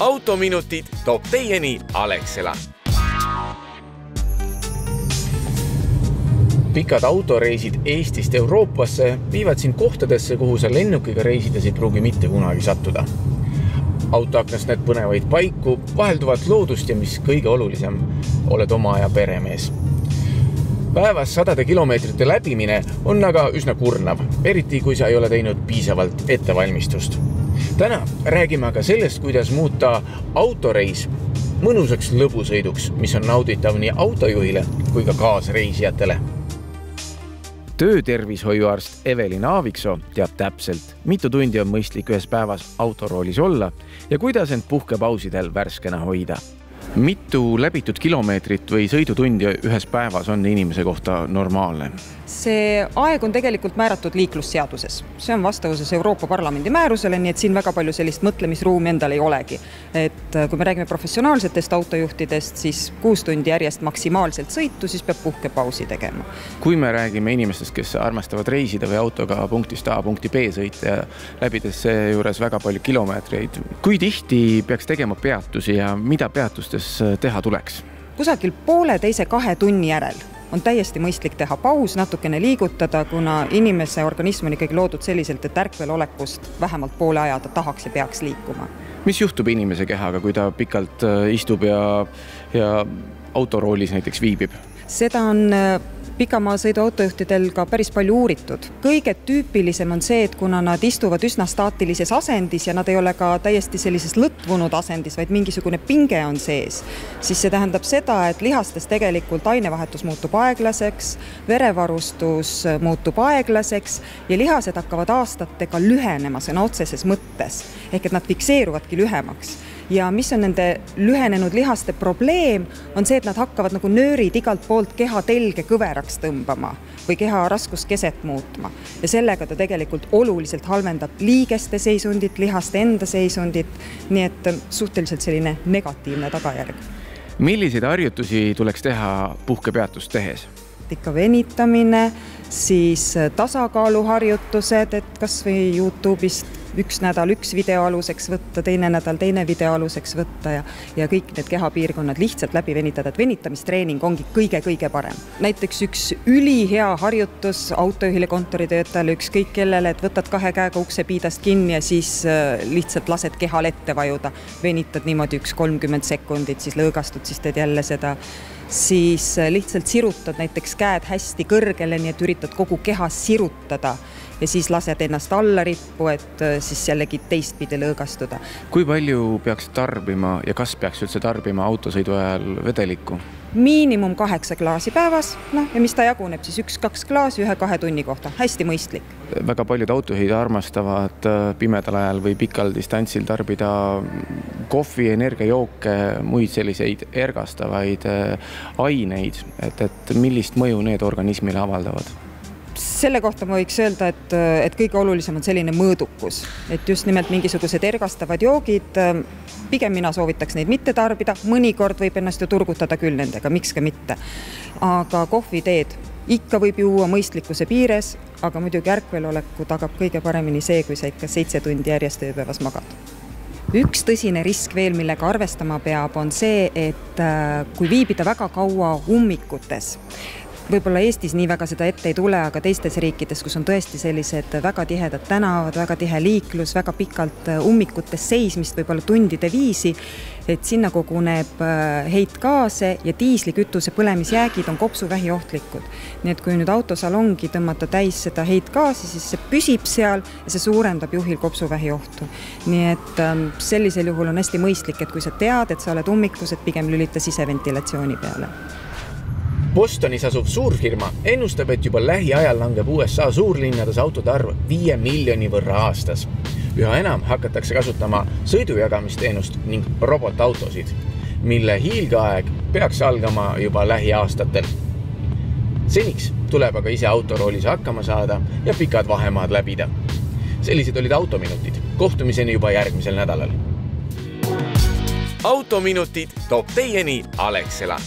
autominutid toob teieni Alexela. pikad autoreisid Eestist Euroopasse viivad sind kohtadesse, kuhu sa lennukiga reisides ei pruugi mitte kunagi sattuda. autoaknast näed põnevaid paiku, vahelduvat loodust ja mis kõige olulisem, oled oma aja peremees päevas sadade kilomeetrite läbimine on aga üsna kurnav, eriti kui sa ei ole teinud piisavalt ettevalmistust täna räägime aga sellest, kuidas muuta autoreis mõnusaks lõbusõiduks, mis on nauditav nii autojuhile kui ka kaasreisijatele. töötervishoiuarst Evelin Aaviksoo teab täpselt, mitu tundi on mõistlik ühes päevas autoroolis olla ja kuidas end puhkepausidel värskena hoida mitu läbitud kilomeetrit või sõidutundi ühes päevas on inimese kohta normaalne? see aeg on tegelikult määratud liiklusseaduses, see on vastavuses Euroopa Parlamendi määrusele, nii et siin väga palju sellist mõtlemisruumi endal ei olegi. et äh, kui me räägime professionaalsetest autojuhtidest, siis kuus tundi järjest maksimaalselt sõitu, siis peab puhkepausi tegema. kui me räägime inimestest, kes armastavad reisida või autoga punktist A punkti B sõita ja läbides seejuures väga palju kilomeetreid, kui tihti peaks tegema peatusi ja mida peatustes teha tuleks? kusagil pooleteise, kahe tunni järel on täiesti mõistlik teha paus, natukene liigutada, kuna inimese organism on ikkagi loodud selliselt, et ärkvelolekust vähemalt poole aja ta tahaks ja peaks liikuma. mis juhtub inimese kehaga, kui ta pikalt äh, istub ja, ja autoroolis näiteks viibib? seda on äh, pikamaasõidu autojuhtidel ka päris palju uuritud. kõige tüüpilisem on see, et kuna nad istuvad üsna staatilises asendis ja nad ei ole ka täiesti sellises lõtvunud asendis, vaid mingisugune pinge on sees, siis see tähendab seda, et lihastes tegelikult ainevahetus muutub aeglaseks, verevarustus muutub aeglaseks ja lihased hakkavad aastatega lühenema sõna otseses mõttes. ehk et nad fikseeruvadki lühemaks ja mis on nende lühenenud lihaste probleem, on see, et nad hakkavad nagu nöörid igalt poolt keha telge kõveraks tõmbama või keha raskuskeset muutma ja sellega ta tegelikult oluliselt halvendab liigeste seisundit, lihaste enda seisundit. nii et ähm, suhteliselt selline negatiivne tagajärg. milliseid harjutusi tuleks teha puhkepeatust tehes? ikka venitamine, siis äh, tasakaaluharjutused, et kasvõi Youtube'ist üks nädal üks video aluseks võtta, teine nädal teine video aluseks võtta ja, ja kõik need kehapiirkonnad lihtsalt läbi venitada, et venitamistreening ongi kõige-kõige parem. näiteks üks ülihea harjutus autojuhile, kontoritöötajale, ükskõik kellele, et võtad kahe käega uksepiidast kinni ja siis äh, lihtsalt lased kehal ette vajuda, venitad niimoodi üks kolmkümmend sekundit, siis lõõgastud, siis teed jälle seda siis äh, lihtsalt sirutad näiteks käed hästi kõrgele, nii et üritad kogu keha sirutada ja siis lased ennast alla rippu, et äh, siis jällegi teistpidi lõõgastuda. kui palju peaks tarbima ja kas peaks üldse tarbima autosõidu ajal vedelikku? miinimum kaheksa klaasi päevas, noh ja mis ta jaguneb siis üks-kaks klaasi ühe-kahe tunni kohta, hästi mõistlik. väga paljud autojuhid armastavad äh, pimedal ajal või pikal distantsil tarbida kohvi, energiajooke, muid selliseid ergastavaid äh, aineid, et, et millist mõju need organismile avaldavad selle kohta ma võiks öelda, et, et kõige olulisem on selline mõõdukus, et just nimelt mingisugused ergastavad joogid, pigem mina soovitaks neid mitte tarbida, mõnikord võib ennast ju turgutada küll nendega, miks ka mitte. aga kohviteed ikka võib juua mõistlikkuse piires, aga muidugi ärkveloleku tagab kõige paremini see, kui sa ikka seitse tundi järjest ööpäevas magad üks tõsine risk veel, millega arvestama peab, on see, et äh, kui viibida väga kaua ummikutes, võib-olla Eestis nii väga seda ette ei tule, aga teistes riikides, kus on tõesti sellised väga tihedad tänavad, väga tihe liiklus, väga pikalt äh, ummikutes seismist, võib-olla tundide viisi, et sinna koguneb äh, heitgaase ja diislikütuse põlemisjäägid on kopsuvähi ohtlikud. nii et kui nüüd autosalongi tõmmata täis seda heitgaasi, siis see püsib seal ja see suurendab juhil kopsuvähi ohtu. nii et ähm, sellisel juhul on hästi mõistlik, et kui sa tead, et sa oled ummikus, et pigem lülita siseventilatsiooni peale Bostonis asuv suurfirma ennustab, et juba lähiajal langeb USA suurlinnades autode arv viie miljoni võrra aastas. üha enam hakatakse kasutama sõidujagamisteenust ning robotautosid, mille hiilgeaeg peaks algama juba lähiaastatel. seniks tuleb aga ise autoroolis hakkama saada ja pikad vahemaad läbida. sellised olid Autominutid, kohtumiseni juba järgmisel nädalal. autominutid toob teieni Alexela